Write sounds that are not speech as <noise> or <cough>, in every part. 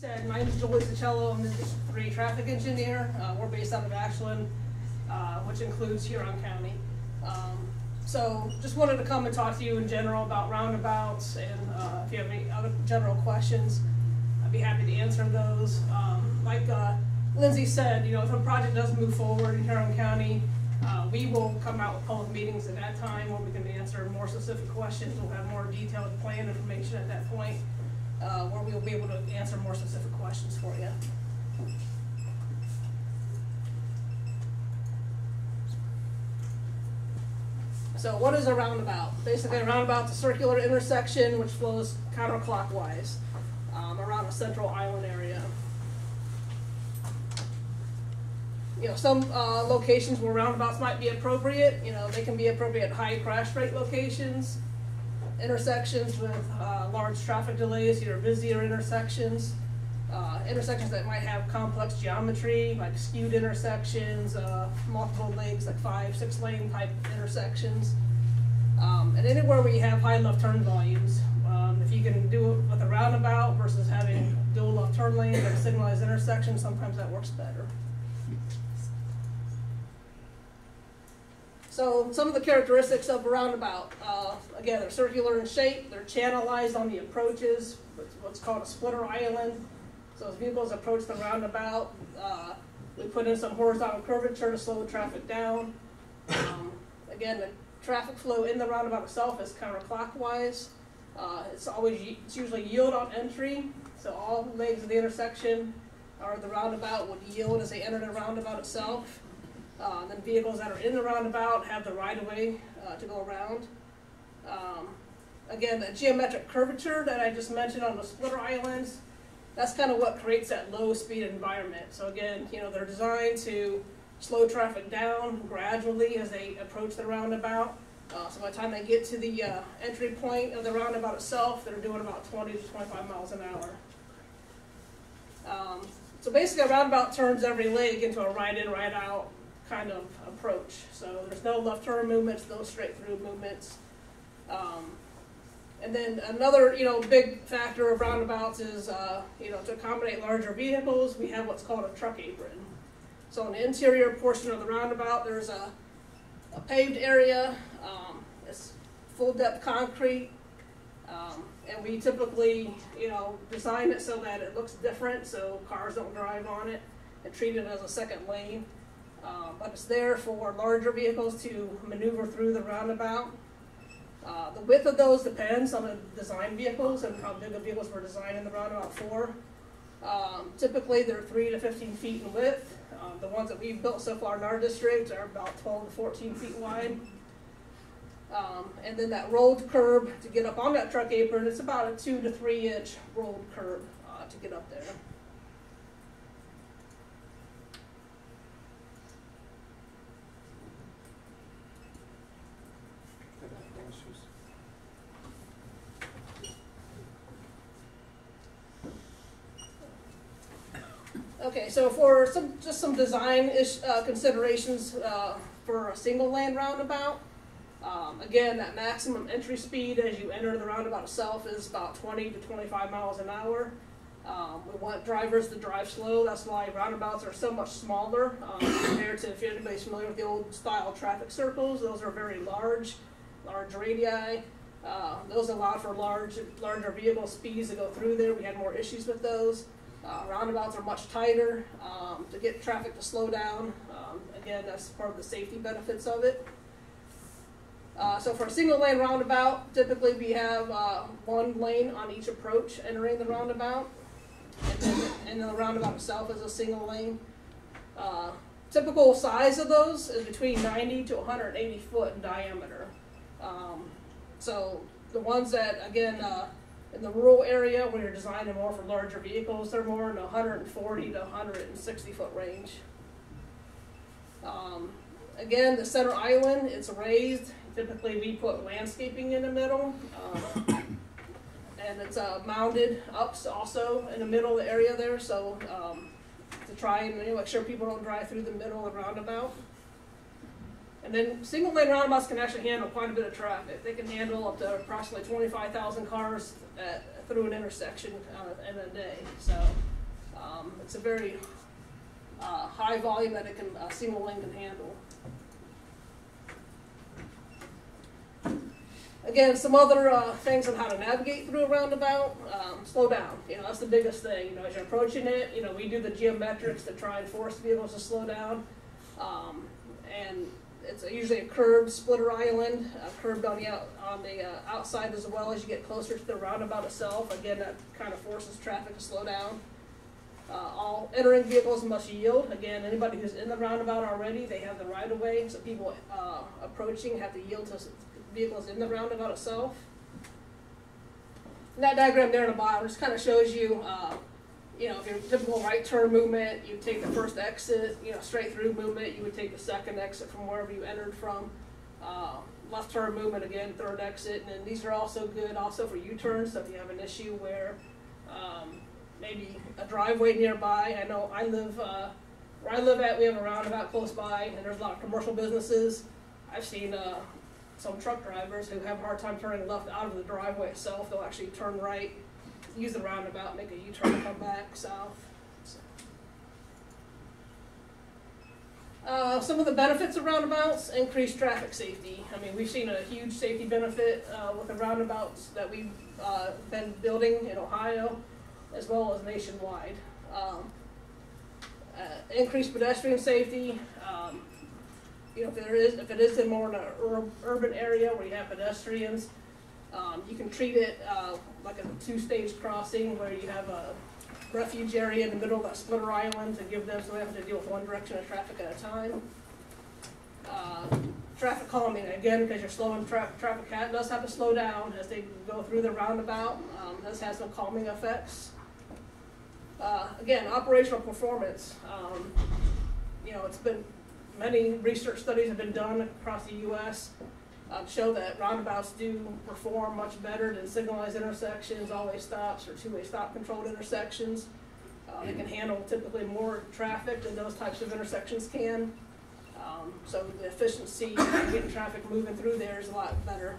Said, my name is Jolie Cicello, I'm the District Three traffic engineer. Uh, we're based out of Ashland, uh, which includes Huron County. Um, so just wanted to come and talk to you in general about roundabouts and, uh, if you have any other general questions, I'd be happy to answer those. Um, like, uh, Lindsay said, you know, if a project does move forward in Huron County, uh, we will come out with public meetings at that time where we can answer more specific questions. We'll have more detailed plan information at that point, uh, where we will be able to answer more specific questions for you. So what is a roundabout? Basically, a roundabout is a circular intersection which flows counterclockwise um, around a central island area. You know, some uh, locations where roundabouts might be appropriate, you know, they can be appropriate at high crash rate locations, intersections with uh, large traffic delays, your busier intersections, uh, intersections that might have complex geometry, like skewed intersections, uh, multiple lanes, like five, six lane type intersections. Um, and anywhere where you have high left turn volumes, um, if you can do it with a roundabout versus having dual left turn lanes at a signalized intersection, sometimes that works better. So some of the characteristics of a roundabout, uh, again, they're circular in shape, they're channelized on the approaches, what's- called a splitter island. So as vehicles approach the roundabout, uh, we put in some horizontal curvature to slow the traffic down. Um, Again, the traffic flow in the roundabout itself is counterclockwise. Uh, It's always, it's usually yield on entry, so all legs of the intersection or the roundabout would yield as they enter the roundabout itself. Uh, then vehicles that are in the roundabout have the right of way, uh, to go around. Um, again, the geometric curvature that I just mentioned on the splitter islands, that's kind of what creates that low speed environment. So again, you know, they're designed to slow traffic down gradually as they approach the roundabout. Uh, so by the time they get to the, uh, entry point of the roundabout itself, they're doing about twenty to twenty-five miles an hour. Um, so basically, a roundabout turns every leg into a right in, right out kind of approach. So there's no left turn movements, no straight through movements. Um, and then another, you know, big factor of roundabouts is, uh, you know, to accommodate larger vehicles, we have what's called a truck apron. So on the interior portion of the roundabout, there's a, a paved area, um, it's full depth concrete. Um, and we typically, you know, design it so that it looks different, so cars don't drive on it and treat it as a second lane. Uh, but it's there for larger vehicles to maneuver through the roundabout. Uh, the width of those depends on the design vehicles and how big the vehicles were designed in the roundabout for. Um, typically, they're three to fifteen feet in width. Um, the ones that we've built so far in our district are about twelve to fourteen feet wide. Um, and then that rolled curb to get up on that truck apron, it's about a two to three inch rolled curb, uh, to get up there. Okay, so for some, just some design uh, considerations, uh, for a single lane roundabout. Um, again, that maximum entry speed as you enter the roundabout itself is about twenty to twenty-five miles an hour. Um, we want drivers to drive slow, that's why roundabouts are so much smaller, um, compared to, if anybody's familiar with the old style traffic circles, those are very large, large radii. Uh, those allow for large, larger vehicle speeds to go through there, we had more issues with those. Uh, roundabouts are much tighter, um, to get traffic to slow down, um, again, that's part of the safety benefits of it. Uh, so for a single lane roundabout, typically we have, uh, one lane on each approach entering the roundabout. And then, and the roundabout itself is a single lane. Uh, typical size of those is between ninety to hundred and eighty foot in diameter. Um, so the ones that, again, uh, in the rural area where you're designing more for larger vehicles, they're more in the hundred and forty to hundred and sixty foot range. Um, again, the center island, it's raised, typically we put landscaping in the middle. um, And it's, uh, mounded up also in the middle of the area there, so, um, to try and, you know, make sure people don't drive through the middle of the roundabout. And then single lane roundabouts can actually handle quite a bit of traffic. They can handle up to approximately 25,000 cars at, through an intersection uh, in a day. So um, it's a very uh, high volume that it can a single lane can handle. Again, some other uh, things on how to navigate through a roundabout. Um, slow down. You know, that's the biggest thing. You know, as you're approaching it, you know, we do the geometrics to try and force vehicles to slow down. Um, and it's usually a curved splitter island, uh, curved on the out, on the uh, outside as well as you get closer to the roundabout itself. Again, that kind of forces traffic to slow down. Uh, all entering vehicles must yield. Again, anybody who's in the roundabout already, they have the right of way. So people uh, approaching have to yield to vehicles in the roundabout itself. And that diagram there in the bottom just kind of shows you, uh, you know, if your typical right turn movement, you take the first exit, you know, straight through movement, you would take the second exit from wherever you entered from. Uh, left turn movement again, third exit, and then these are also good also for U-turns. So if you have an issue where um, maybe a driveway nearby, I know I live uh, where I live at, we have a roundabout close by, and there's a lot of commercial businesses. I've seen uh, some truck drivers who have a hard time turning left out of the driveway itself. They'll actually turn right, use the roundabout, make a U-turn, come back south. So. Uh, some of the benefits of roundabouts, increased traffic safety. I mean, we've seen a huge safety benefit uh, with the roundabouts that we've uh, been building in Ohio, as well as nationwide. Um, uh, increased pedestrian safety, um, you know, if there is, if it is in more in an urban area where you have pedestrians, um, you can treat it uh, like a two-stage crossing where you have a refuge area in the middle of that splitter island to give them so they have to deal with one direction of traffic at a time. Uh, traffic calming, again, because you're slowing tra traffic does have to slow down as they go through the roundabout. Um, this has some calming effects. Uh, again, operational performance. Um, you know, it's been many research studies have been done across the U.S. Uh, show that roundabouts do perform much better than signalized intersections, all-way stops, or two-way stop controlled intersections. Uh, they can handle typically more traffic than those types of intersections can. Um, so the efficiency of getting traffic moving through there is a lot better.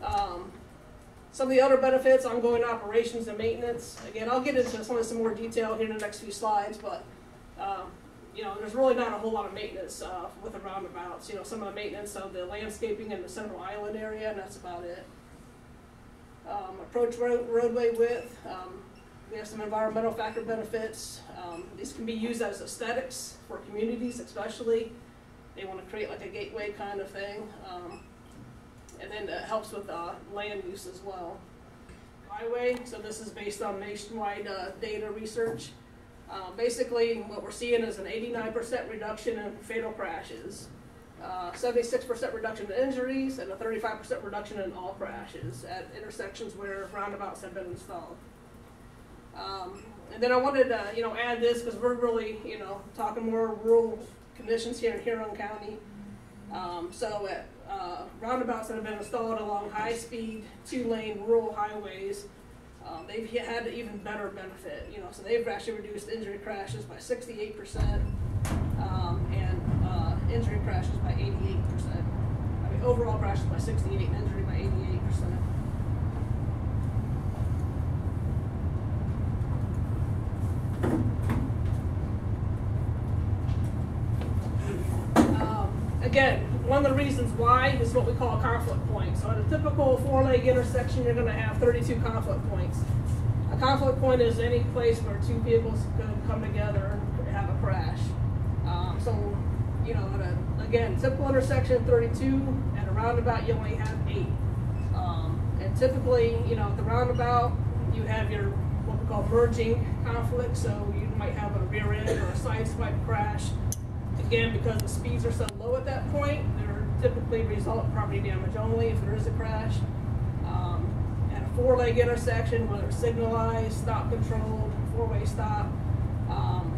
Um, some of the other benefits, ongoing operations and maintenance. Again, I'll get into some some more detail here in the next few slides, but um, you know, there's really not a whole lot of maintenance uh, with the roundabouts. You know, some of the maintenance of the landscaping in the central island area, and that's about it. Um, approach road, roadway width. Um, we have some environmental factor benefits. Um, these can be used as aesthetics for communities, especially. They want to create like a gateway kind of thing. Um, and then it helps with uh, land use as well. Highway, so this is based on nationwide uh, data research. Uh, basically, what we're seeing is an 89% reduction in fatal crashes, 76% uh, reduction in injuries, and a 35% reduction in all crashes at intersections where roundabouts have been installed. Um, and then I wanted to, you know, add this because we're really, you know, talking more rural conditions here in Huron County. Um, so at uh, roundabouts that have been installed along high-speed, two-lane rural highways, um, they've had even better benefit, you know, so they've actually reduced injury crashes by 68% um, and uh, injury crashes by 88%. I mean, overall crashes by 68 and injury by 88%. Um, again, one of the reasons why is what we call a conflict point. So at a typical four-leg intersection, you're going to have 32 conflict points. A conflict point is any place where two vehicles could come together and have a crash. Um, so, you know, a, again, typical intersection 32, at a roundabout you only have eight. Um, and typically, you know, at the roundabout, you have your what we call merging conflict. So you might have a rear end or a side swipe crash Again, because the speeds are so low at that point, they're typically result property damage only if there is a crash. Um, at a four-leg intersection, whether it's signalized, stop controlled, four-way stop, um,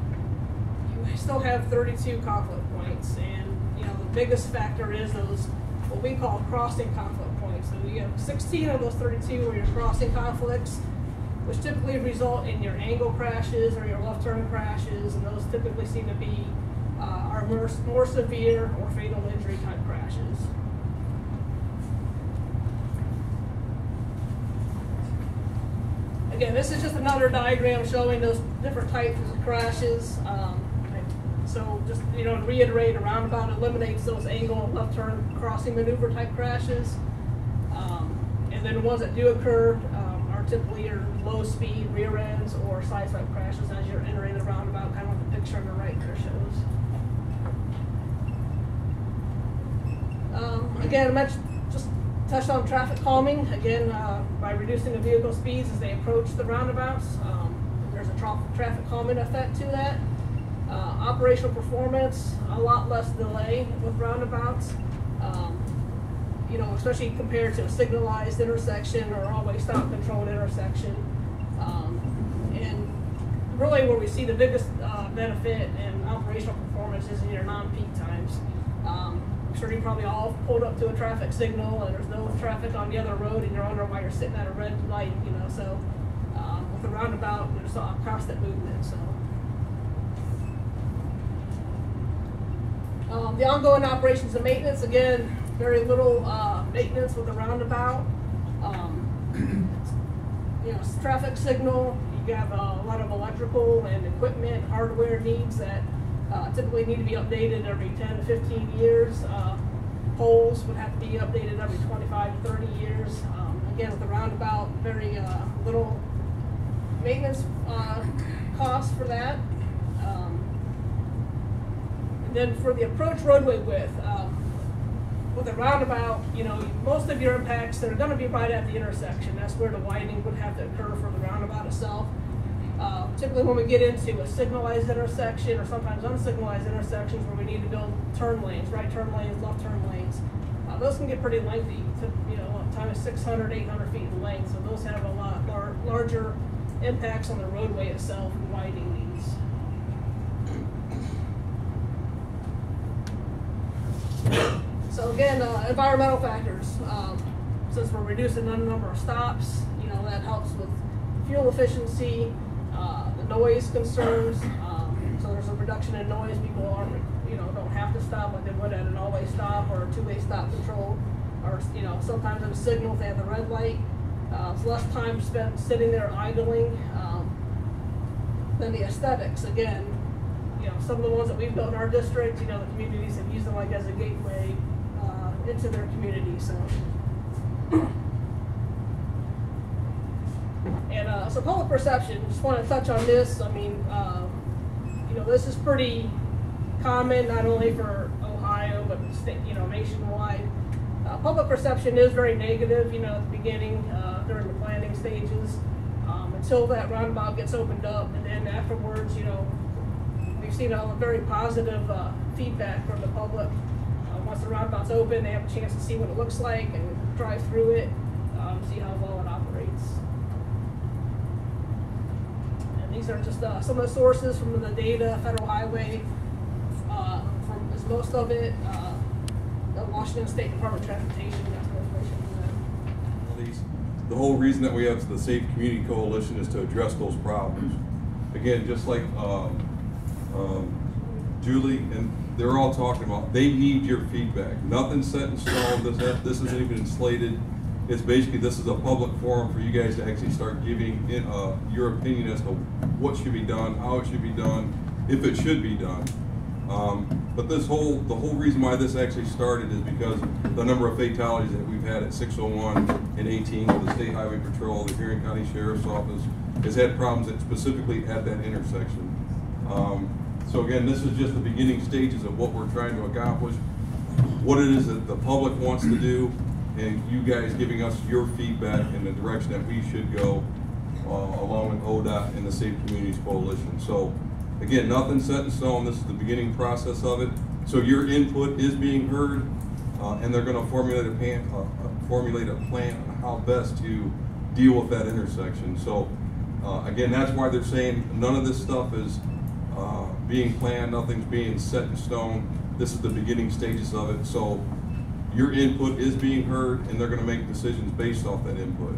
you still have 32 conflict points. And you know the biggest factor is those what we call crossing conflict points. So you have 16 of those 32 where you're crossing conflicts, which typically result in your angle crashes or your left turn crashes, and those typically seem to be more, more severe or fatal injury type crashes. Again, this is just another diagram showing those different types of crashes. Um, so just, you know, reiterate, a roundabout eliminates those angle and left turn crossing maneuver type crashes. Um, and then the ones that do occur um, are typically your low speed rear ends or side swipe crashes as you're entering the roundabout, kind of like the picture on the right there shows. Um, again, just touched on traffic calming. Again, uh, by reducing the vehicle speeds as they approach the roundabouts, um, there's a tra traffic calming effect to that. Uh, operational performance, a lot less delay with roundabouts. Um, you know, especially compared to a signalized intersection or all-way stop controlled intersection. Um, and really where we see the biggest uh, benefit in operational performance is in your non-peak times. You probably all pulled up to a traffic signal and there's no traffic on the other road and you're wondering why you're sitting at a red light, you know, so um, with a roundabout, there's a constant movement, so. Um, the ongoing operations and maintenance, again, very little uh, maintenance with a roundabout. Um, <clears throat> you know, traffic signal, you have a lot of electrical and equipment, hardware needs that uh, typically need to be updated every 10 to 15 years. Uh, poles would have to be updated every 25 to 30 years. Um, again, with the roundabout, very uh, little maintenance uh, cost for that. Um, and then for the approach roadway width, um, with a roundabout, you know, most of your impacts, they're going to be right at the intersection. That's where the widening would have to occur for the roundabout itself. Uh, typically when we get into a signalized intersection or sometimes unsignalized intersections where we need to build turn lanes, right turn lanes, left turn lanes, uh, those can get pretty lengthy. To, you know, time is 600, 800 feet in length, so those have a lot lar larger impacts on the roadway itself and widening these. So again, uh, environmental factors. Um, since we're reducing the number of stops, you know, that helps with fuel efficiency, noise concerns. Um, so there's a reduction in noise. People aren't, you know, don't have to stop like they would at an all-way stop or a two-way stop control. Or, you know, sometimes in a signal they have the red light. Uh, it's less time spent sitting there idling. Um, then the aesthetics, again, you know, some of the ones that we've built in our district, you know, the communities have used them like as a gateway uh, into their community. So. And uh, so public perception, just want to touch on this. I mean, uh, you know, this is pretty common not only for Ohio, but state, you know, nationwide. Uh, public perception is very negative, you know, at the beginning, uh, during the planning stages, um, until that roundabout gets opened up. And then afterwards, you know, we've seen a very positive uh, feedback from the public. Uh, once the roundabout's open, they have a chance to see what it looks like and drive through it, um, see how well it operates. And these are just uh, some of the sources from the data, Federal Highway, uh, from is most of it, uh, the Washington State Department of Transportation, the The whole reason that we have the Safe Community Coalition is to address those problems. Again, just like um, um, Julie and they're all talking about, they need your feedback. Nothing's set in stone. This this isn't even slated. It's basically this is a public forum for you guys to actually start giving in, uh, your opinion as to what should be done, how it should be done, if it should be done. Um, but this whole, the whole reason why this actually started is because the number of fatalities that we've had at 601 and 18 with the State Highway Patrol, the Huron County Sheriff's Office, has had problems at specifically at that intersection. Um, so again, this is just the beginning stages of what we're trying to accomplish, what it is that the public wants to do, and you guys giving us your feedback in the direction that we should go, uh, along with ODOT and the Safe Communities Coalition. So, again, nothing's set in stone. This is the beginning process of it. So your input is being heard, uh, and they're going to formulate a plan, uh, uh, formulate a plan on how best to deal with that intersection. So, uh, again, that's why they're saying none of this stuff is uh, being planned. Nothing's being set in stone. This is the beginning stages of it. So, your input is being heard, and they're going to make decisions based off that input.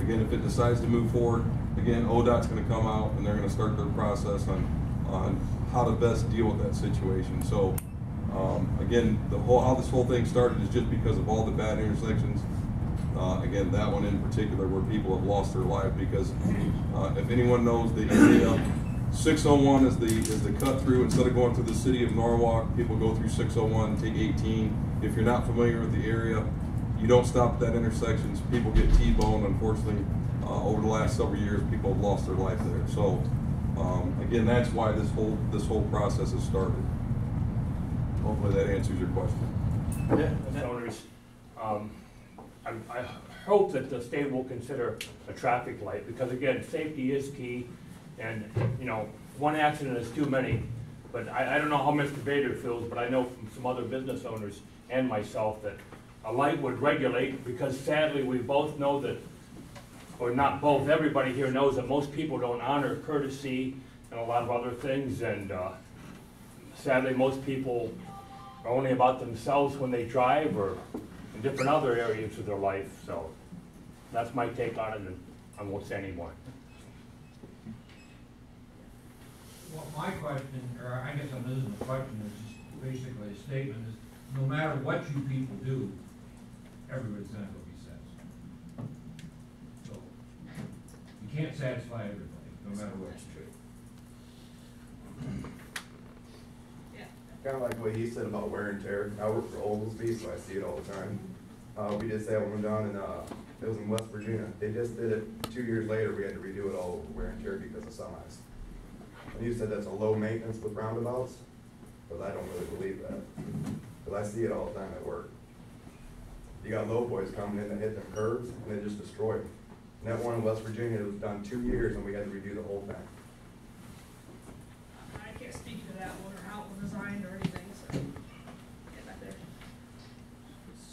Again, if it decides to move forward, again, ODOT's going to come out and they're going to start their process on, on how to best deal with that situation. So Um, again, the whole, how this whole thing started is just because of all the bad intersections. Uh, again, that one in particular where people have lost their life because, uh, if anyone knows the area, six oh one is the, is the cut through, instead of going through the city of Norwalk, people go through six oh one, take eighteen. If you're not familiar with the area, you don't stop at that intersection, people get T-boned, unfortunately, uh, over the last several years, people have lost their life there, so, um, again, that's why this whole, this whole process has started. Hopefully that answers your question. business owners, um, I, I hope that the state will consider a traffic light, because again, safety is key, and, you know, one accident is too many. But I, I don't know how Mr. Vader feels, but I know from some other business owners and myself that a light would regulate, because sadly, we both know that, or not both, everybody here knows that most people don't honor courtesy and a lot of other things, and, uh, sadly, most people are only about themselves when they drive or in different other areas of their life, so that's my take on it, and I won't say any more. Well, my question, or I guess I'm losing the question, is just basically a statement, is no matter what you people do, everybody's gonna go be satisfied. So, you can't satisfy everybody, no matter what. Yeah. Kind of like what he said about wear and tear. I work for Oglesby, so I see it all the time. Uh, we just had one down in, uh, it was in West Virginia. They just did it, two years later, we had to redo it all over wear and tear because of semis. And you said that's a low maintenance with roundabouts, but I don't really believe that. Cause I see it all the time at work. You got low boys coming in to hit them curves and they just destroy them. And that one in West Virginia, it was done two years and we had to redo the whole thing. I can't speak to that one or how it was designed or anything, so. Get back there.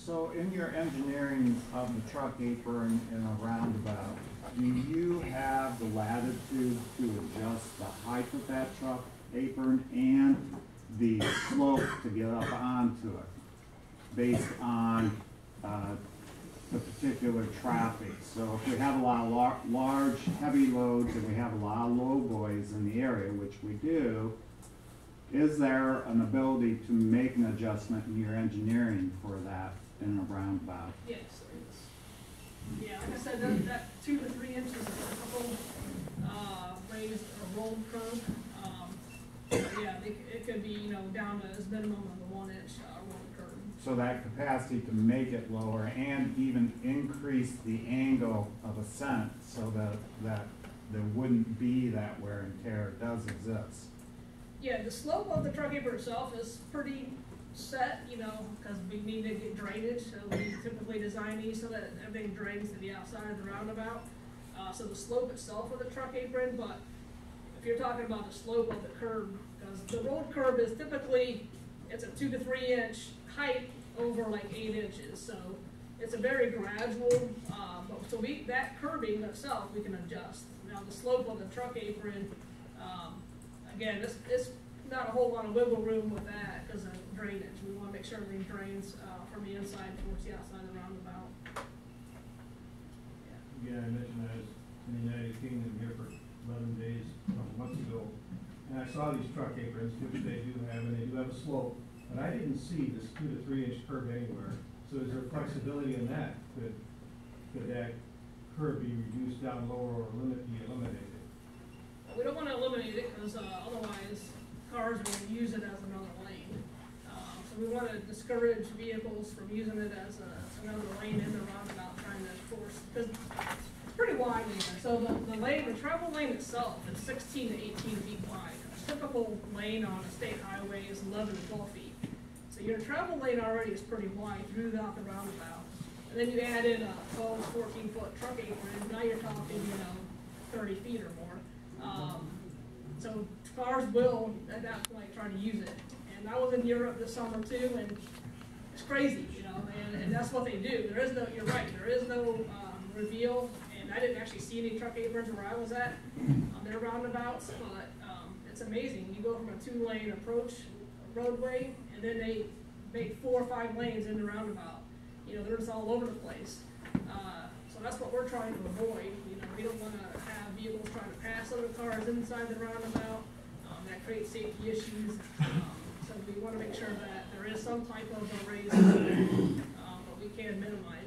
So in your engineering of the truck apron and a roundabout, do you have the latitude to adjust the height of that truck apron and the slope to get up onto it? Based on, uh, the particular traffic? So if we have a lot of lar- large, heavy loads and we have a lot of low boys in the area, which we do, is there an ability to make an adjustment in your engineering for that in a roundabout? Yes, it's, yeah, like I said, that, that two to three inches a couple, uh, raised or rolled curb. Um, yeah, it, it could be, you know, down to as minimum of a one inch, uh, rolled curb. So that capacity to make it lower and even increase the angle of ascent so that, that there wouldn't be that wear and tear does exist. Yeah, the slope of the truck apron itself is pretty set, you know, because we need to get drainage, so we typically design these so that everything drains to the outside of the roundabout. Uh, so the slope itself of the truck apron, but if you're talking about the slope of the curb, because the rolled curb is typically, it's a two to three inch height over like eight inches, so it's a very gradual, uh, but, so we, that curbing itself, we can adjust. Now, the slope of the truck apron, um, again, it's, it's not a whole lot of wiggle room with that because drainage. We wanna make sure everything drains, uh, from the inside towards the outside of the roundabout. Yeah. Again, I mentioned I was in the United Kingdom here for eleven days, a couple months ago, and I saw these truck aprons, which they do have, and they do have a slope, but I didn't see this two to three inch curb anywhere. So is there flexibility in that? Could, could that curb be reduced down lower or limit, be eliminated? We don't wanna eliminate it, cause, uh, otherwise cars will use it as another. We wanna discourage vehicles from using it as a, another lane in the roundabout, trying to force, cause it's pretty wide. So the, the lane, the travel lane itself is sixteen to eighteen feet wide. A typical lane on a state highway is eleven to twelve feet. So your travel lane already is pretty wide throughout the roundabout. And then you add in a 12, 14 foot truck apron, now you're talking, you know, thirty feet or more. Um, so cars will, at that point, try to use it. And I was in Europe this summer too, and it's crazy, you know, and, and that's what they do. There is no, you're right, there is no, um, reveal, and I didn't actually see any truck aprons where I was at, on their roundabouts, but, um, it's amazing. You go from a two-lane approach roadway, and then they make four or five lanes in the roundabout. You know, they're just all over the place. Uh, so that's what we're trying to avoid, you know, we don't wanna have vehicles trying to pass other cars inside the roundabout. Um, that creates safety issues, um, we wanna make sure that, is some type of a raised, um, but we can minimize